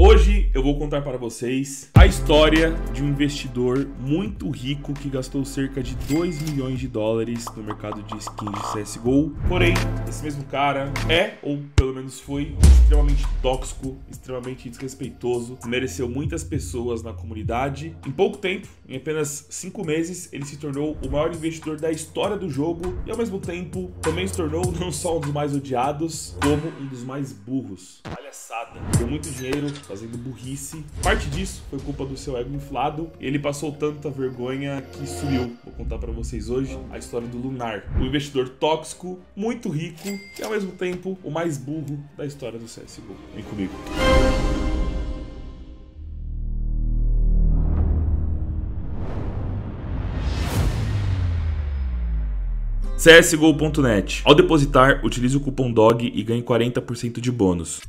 Hoje eu vou contar para vocês a história de um investidor muito rico que gastou cerca de 2 milhões de dólares no mercado de skins de CSGO. Porém, esse mesmo cara é, ou pelo menos foi, extremamente tóxico, extremamente desrespeitoso, mereceu muitas pessoas na comunidade. Em pouco tempo, em apenas 5 meses, ele se tornou o maior investidor da história do jogo e ao mesmo tempo também se tornou não só um dos mais odiados, como um dos mais burros. Palhaçada. Deu muito dinheiro fazendo burrice. Parte disso foi culpa do seu ego inflado. Ele passou tanta vergonha que sumiu. Vou contar para vocês hoje a história do Lunar, o investidor tóxico, muito rico e ao mesmo tempo o mais burro da história do CSGO. Vem comigo. CSGO.net. Ao depositar, utilize o cupom DOG e ganhe 40% de bônus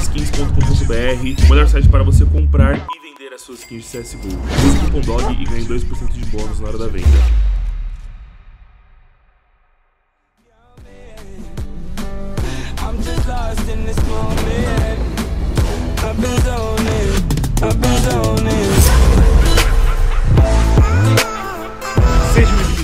skins.com.br, o melhor site para você comprar e vender as suas skins de CSGO. Use o cupom DOG e ganhe 2% de bônus na hora da venda. I've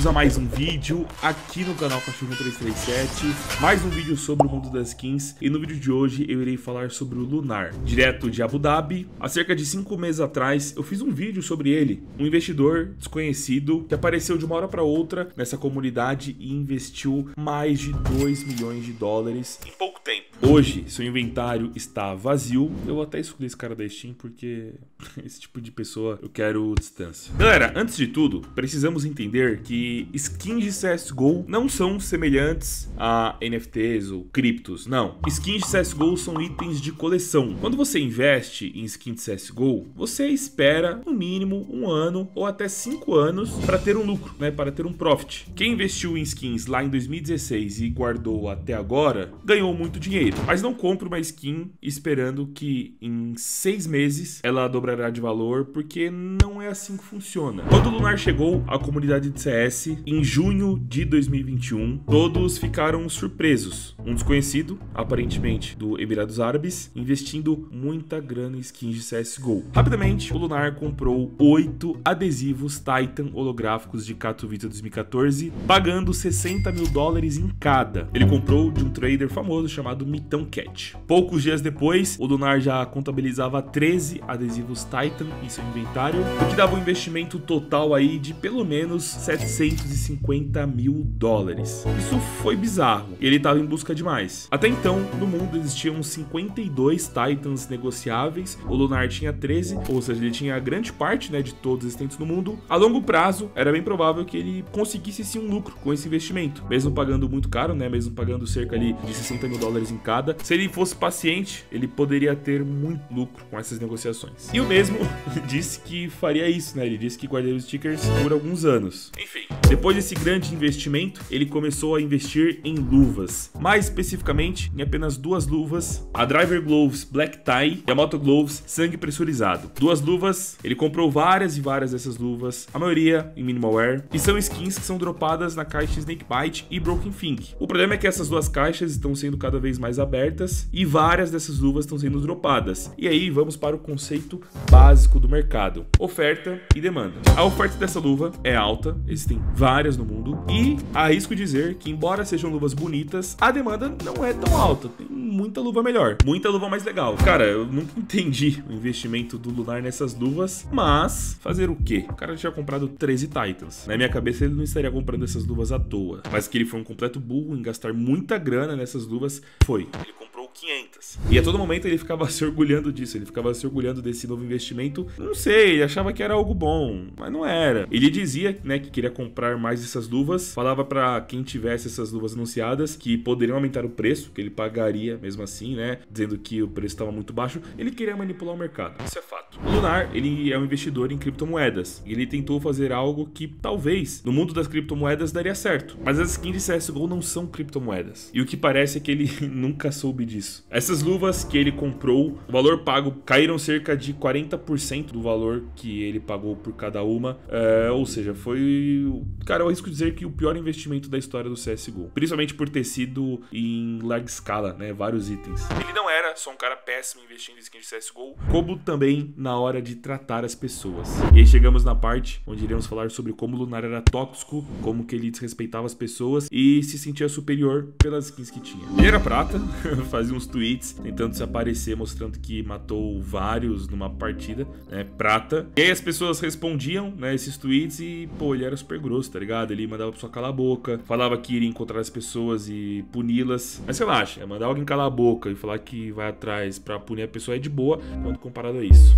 a mais um vídeo aqui no canal Cachorro 337, mais um vídeo sobre o mundo das skins e no vídeo de hoje eu irei falar sobre o Lunar, direto de Abu Dhabi. Há cerca de 5 meses atrás eu fiz um vídeo sobre ele, um investidor desconhecido que apareceu de uma hora para outra nessa comunidade e investiu mais de 2 milhões de dólares em pouco. Hoje, seu inventário está vazio. Eu até escolhi esse cara da Steam porque esse tipo de pessoa eu quero distância. Galera, antes de tudo, precisamos entender que skins de CSGO não são semelhantes a NFTs ou criptos, não. Skins de CSGO são itens de coleção. Quando você investe em skins de CSGO, você espera no mínimo um ano ou até cinco anos para ter um lucro, né, para ter um profit. Quem investiu em skins lá em 2016 e guardou até agora, ganhou muito dinheiro mas não compre uma skin esperando que em seis meses ela dobrará de valor, porque não é assim que funciona. Quando o Lunar chegou à comunidade de CS em junho de 2021, todos ficaram surpresos. Um desconhecido, aparentemente do Emirados Árabes, investindo muita grana em skins de CSGO. Rapidamente, o Lunar comprou oito adesivos Titan holográficos de Katowice 2014, pagando 60 mil dólares em cada. Ele comprou de um trader famoso chamado Mitão Cat. Poucos dias depois, o Lunar já contabilizava 13 adesivos Titan em seu inventário, o que dava um investimento total aí de pelo menos 750 mil dólares. Isso foi bizarro, ele estava em busca de mais. Até então, no mundo existiam 52 Titans negociáveis, o Lunar tinha 13, ou seja, ele tinha grande parte né, de todos existentes no mundo. A longo prazo, era bem provável que ele conseguisse sim um lucro com esse investimento, mesmo pagando muito caro, né, mesmo pagando cerca ali de 60 mil dólares em cada. Se ele fosse paciente, ele poderia ter muito lucro com essas negociações. E o mesmo disse que faria isso, né? Ele disse que guardaria os stickers por alguns anos. Enfim, depois desse grande investimento, ele começou a investir em luvas. Mais especificamente, em apenas duas luvas, a Driver Gloves Black Tie e a Moto Gloves Sangue Pressurizado. Duas luvas, ele comprou várias e várias dessas luvas, a maioria em minimal wear, e são skins que são dropadas na caixa Snakebite e Broken Fink. O problema é que essas duas caixas estão sendo cada vez mais abertas e várias dessas luvas estão sendo dropadas. E aí vamos para o conceito básico do mercado: oferta e demanda. A oferta dessa luva é alta, existem várias no mundo, e arrisco dizer que, embora sejam luvas bonitas, a demanda não é tão alta. Tem muita luva melhor, muita luva mais legal. Cara, eu nunca entendi o investimento do Lunar nessas luvas, mas fazer o quê? O cara tinha comprado 13 Titans. Na minha cabeça, ele não estaria comprando essas luvas à toa, mas que ele foi um completo burro em gastar muita grana nessas luvas, foi. Ele comprou 500. E a todo momento ele ficava se orgulhando disso, ele ficava se orgulhando desse novo investimento. Não sei, ele achava que era algo bom, mas não era. Ele dizia, né, que queria comprar mais essas luvas, falava para quem tivesse essas luvas anunciadas que poderiam aumentar o preço, que ele pagaria mesmo assim, né, dizendo que o preço estava muito baixo. Ele queria manipular o mercado. Isso é fato. O Lunar, ele é um investidor em criptomoedas. Ele tentou fazer algo que talvez no mundo das criptomoedas daria certo, mas as skins de CS:GO não são criptomoedas. E o que parece é que ele nunca soube disso isso. Essas luvas que ele comprou, o valor pago caíram cerca de 40% do valor que ele pagou por cada uma. É, ou seja, foi. Cara, eu risco dizer que o pior investimento da história do CSGO. Principalmente por ter sido em larga escala, né? Vários itens. Ele não era só um cara péssimo investindo em skins de CSGO, como também na hora de tratar as pessoas. E aí chegamos na parte onde iremos falar sobre como o Lunar era tóxico, como que ele desrespeitava as pessoas e se sentia superior pelas skins que tinha. Ele era prata, fazia uns tweets tentando se aparecer, mostrando que matou vários numa partida, né? Prata. E aí as pessoas respondiam, né, esses tweets e, pô, ele era super grosso, tá ligado? Ele mandava a pessoa calar a boca, falava que iria encontrar as pessoas e puni-las. Mas relaxa, é mandar alguém calar a boca e falar que vai atrás para punir a pessoa é de boa quando comparado a isso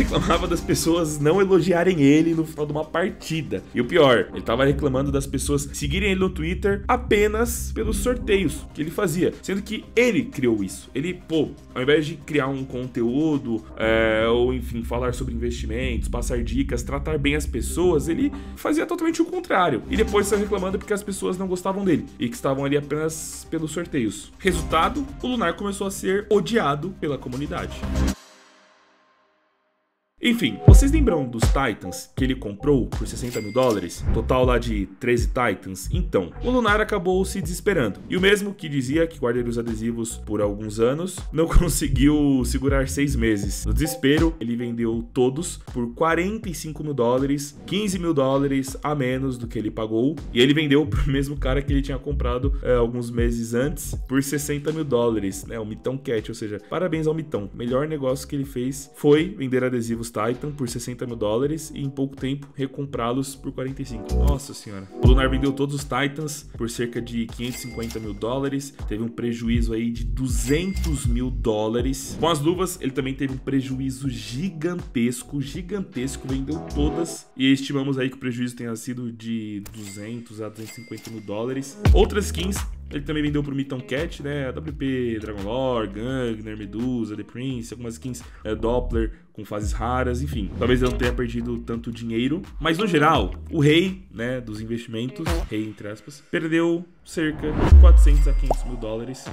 reclamava das pessoas não elogiarem ele no final de uma partida. E o pior, ele tava reclamando das pessoas seguirem ele no Twitter apenas pelos sorteios que ele fazia. Sendo que ele criou isso. Ele, pô, ao invés de criar um conteúdo, é, ou enfim, falar sobre investimentos, passar dicas, tratar bem as pessoas, ele fazia totalmente o contrário. E depois saiu reclamando porque as pessoas não gostavam dele e que estavam ali apenas pelos sorteios. Resultado, o Lunar começou a ser odiado pela comunidade. Enfim, vocês lembram dos Titans que ele comprou por 60 mil dólares? Total lá de 13 Titans? Então, o Lunar acabou se desesperando. E o mesmo que dizia que guardaria os adesivos por alguns anos, não conseguiu segurar seis meses. No desespero, ele vendeu todos por 45 mil dólares, 15 mil dólares a menos do que ele pagou. E ele vendeu pro mesmo cara que ele tinha comprado é, alguns meses antes por 60 mil dólares, né? O Mitão Cat, ou seja, parabéns ao Mitão. Melhor negócio que ele fez foi vender adesivos Titan por 60 mil dólares e em pouco tempo recomprá-los por 45. Nossa senhora. O Lunar vendeu todos os Titans por cerca de 550 mil dólares, teve um prejuízo aí de 200 mil dólares. Com as luvas, ele também teve um prejuízo gigantesco, gigantesco, vendeu todas e estimamos aí que o prejuízo tenha sido de 200 a 250 mil dólares. Outras skins ele também vendeu pro Mython Cat, né? A WP, Dragon Lore, Gangner, Medusa, The Prince, algumas skins é, Doppler com fases raras, enfim. Talvez ele não tenha perdido tanto dinheiro, mas no geral, o rei, né, dos investimentos, rei entre aspas, perdeu cerca de 400 a 500 mil dólares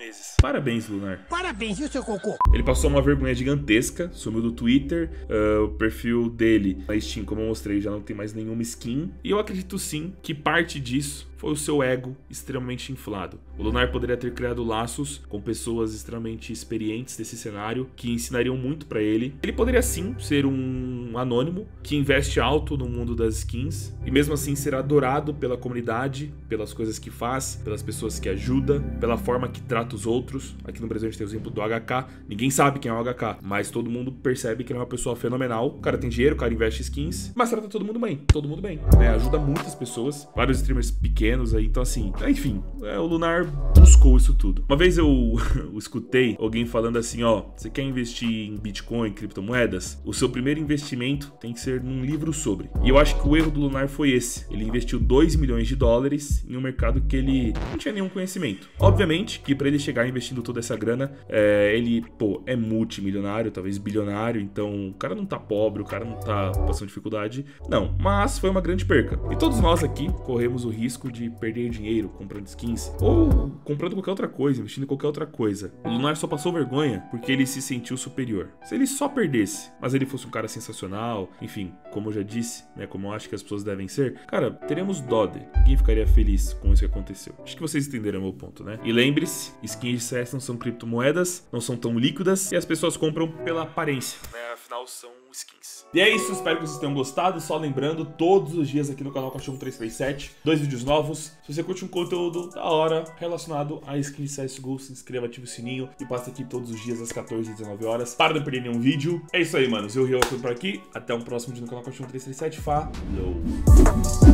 meses. Parabéns, Lunar. Parabéns, viu, seu cocô? Ele passou uma vergonha gigantesca, sumiu do Twitter, uh, o perfil dele na Steam, como eu mostrei, já não tem mais nenhuma skin. E eu acredito sim que parte disso foi o seu ego extremamente inflado. O Lunar poderia ter criado laços com pessoas extremamente experientes desse cenário que ensinariam muito para ele. Ele poderia sim ser um anônimo que investe alto no mundo das skins e mesmo assim ser adorado pela comunidade, pelas coisas que faz, pelas pessoas que ajuda, pela forma que trata os outros. Aqui no Brasil a gente tem o exemplo do HK. Ninguém sabe quem é o HK, mas todo mundo percebe que ele é uma pessoa fenomenal. O cara tem dinheiro, o cara investe skins, mas trata todo mundo bem. Todo mundo bem. Né? Ajuda muitas pessoas, vários streamers pequenos aí. Então, assim, enfim, é, o Lunar buscou isso tudo. Uma vez eu, eu escutei alguém falando assim: ó, você quer investir em Bitcoin, criptomoedas? O seu primeiro investimento tem que ser num livro sobre. E eu acho que o erro do Lunar foi esse. Ele investiu 2 milhões de dólares em um mercado que ele não tinha nenhum conhecimento. Obviamente que para ele chegar investindo toda essa grana, é, ele, pô, é multimilionário, talvez bilionário, então o cara não tá pobre, o cara não tá passando dificuldade. Não, mas foi uma grande perca. E todos nós aqui corremos o risco de de perder dinheiro comprando skins ou comprando qualquer outra coisa, investindo em qualquer outra coisa. O Lunar só passou vergonha porque ele se sentiu superior. Se ele só perdesse, mas ele fosse um cara sensacional, enfim, como eu já disse, né, como eu acho que as pessoas devem ser, cara, teremos Dode. Ninguém ficaria feliz com isso que aconteceu. Acho que vocês entenderam meu ponto, né? E lembre-se, skins de CS não são criptomoedas, não são tão líquidas e as pessoas compram pela aparência, né? Afinal, são skins. E é isso, espero que vocês tenham gostado. Só lembrando, todos os dias aqui no canal Cachorro 337, dois vídeos novos. Se você curte um conteúdo da hora relacionado a skins CSGO, se inscreva, ative o sininho e passe aqui todos os dias às 14 e 19 horas para não perder nenhum vídeo. É isso aí, manos. Eu, Rio, por aqui. Até o próximo vídeo no canal Cachorro 337. Falou!